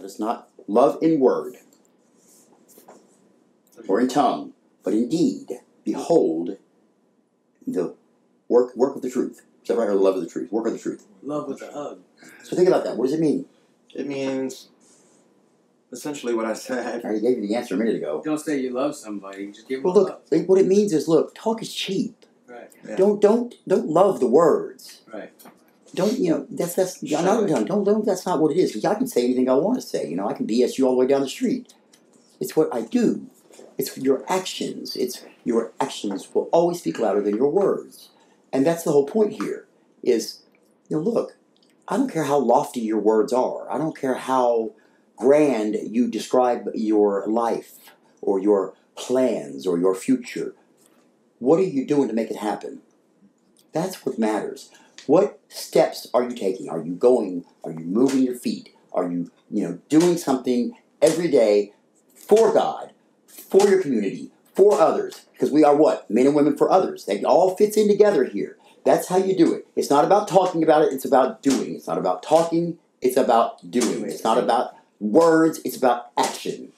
Let us not love in word or in tongue, but in deed. Behold the work work of the truth. Is that right? Or the love of the truth? Work of the truth. Love with a hug. So think about that. What does it mean? It means essentially what I said. I already gave you the answer a minute ago. Don't say you love somebody. Just give them Well, love. look, like, what it means is, look, talk is cheap. Right. Yeah. Don't don't don't love the words. Right. Don't you know? That's that's not, it. don't, don't that's not what it is. 'Cause I can say anything I want to say. You know, I can BS you all the way down the street. It's what I do. It's your actions. It's your actions will always speak louder than your words, and that's the whole point here. Is you know, look, I don't care how lofty your words are. I don't care how grand you describe your life or your plans or your future. What are you doing to make it happen? That's what matters. What steps are you taking? Are you going? Are you moving your feet? Are you, you know, doing something every day for God, for your community, for others? Because we are what? Men and women for others. That all fits in together here. That's how you do it. It's not about talking about it, it's about doing. It's not about talking, it's about doing. It's not about words, it's about action.